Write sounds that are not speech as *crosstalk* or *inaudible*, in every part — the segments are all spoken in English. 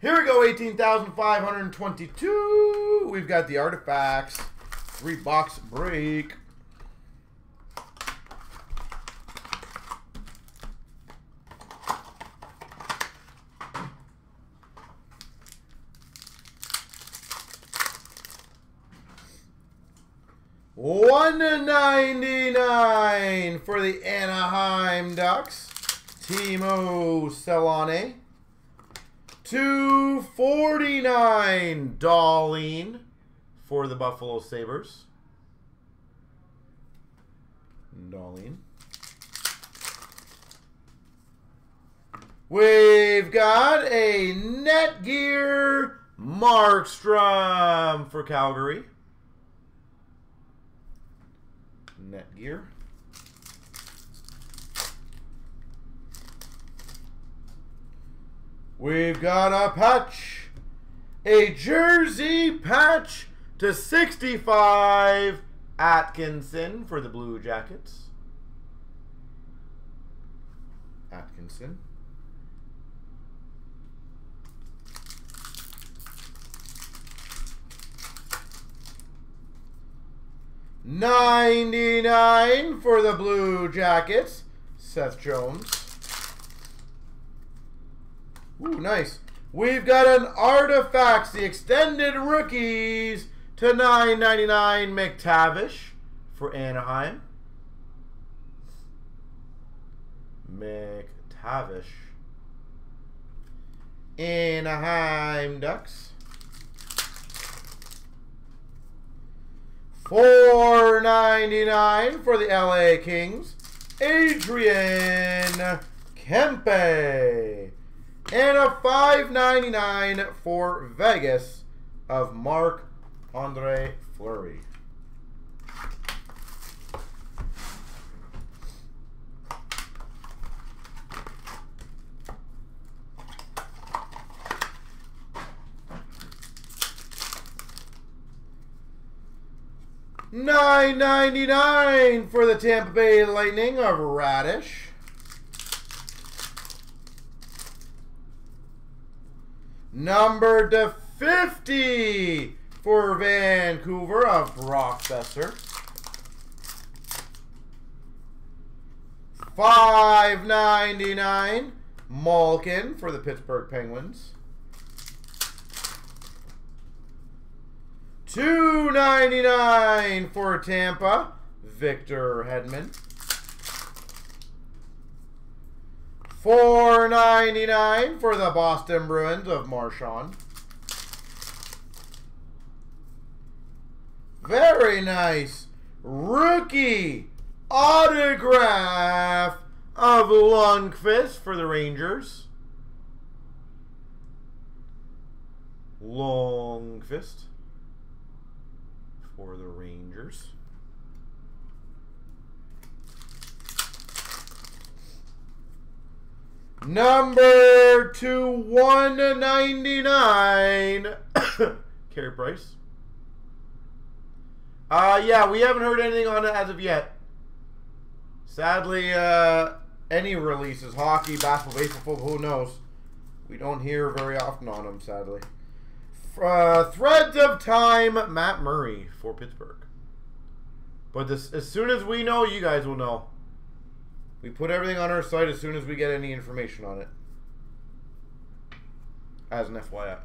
Here we go, 18,522. We've got the artifacts. Three box break. One ninety nine for the Anaheim Ducks. Teemu Selanne. 249 Dahlin for the Buffalo Sabres. Dahlin. We've got a Netgear Markstrom for Calgary. Netgear. We've got a patch. A jersey patch to 65. Atkinson for the Blue Jackets. Atkinson. Ninety-nine for the Blue Jackets. Seth Jones. Ooh, nice. We've got an Artifacts, the extended rookies to 9.99 McTavish for Anaheim. McTavish. Anaheim Ducks. Four ninety nine for the LA Kings. Adrian Kempe. And a five ninety nine for Vegas of Marc Andre Fleury. Nine ninety nine for the Tampa Bay Lightning of Raddysh. Number to 50 for Vancouver of Brock Boeser. 5.99 Malkin for the Pittsburgh Penguins. 2.99 for Tampa, Victor Hedman. 4 99 for the Boston Bruins of Marchand. Very nice. Rookie autograph of Lundkvist for the Rangers. Lundkvist for the Rangers. Number to 199, Carey *coughs* Price. Uh, yeah, we haven't heard anything on it as of yet. Sadly, uh, any releases, hockey, basketball, baseball, who knows? We don't hear very often on them, sadly. Uh, Threads of Time, Matt Murray for Pittsburgh. But this, as soon as we know, you guys will know. We put everything on our site as soon as we get any information on it. As an FYI.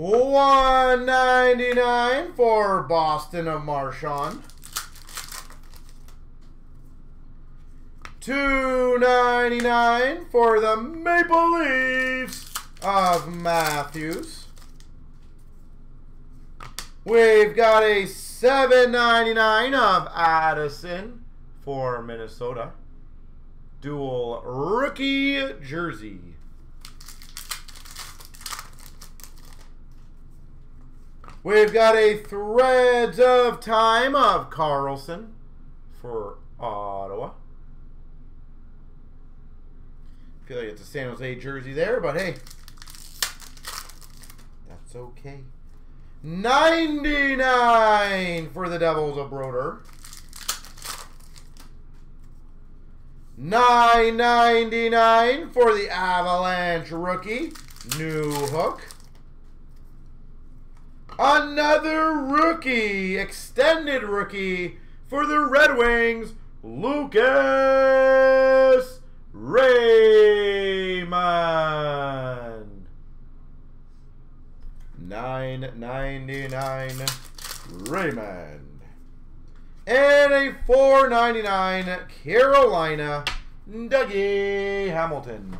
One ninety nine for Boston of ninety nine for the Maple Leafs of Matthews. We've got a seven ninety nine of Addison for Minnesota. Dual rookie jersey. We've got a Threads of Time of Karlsson for Ottawa. feel like it's a San Jose jersey there, but hey. That's okay. 99 for the Devils of Brodeur. 9.99 for the Avalanche rookie, New Hook. Another rookie, extended rookie for the Red Wings, Lucas Raymond. 9.99 Raymond. And a 4.99 Carolina Dougie Hamilton.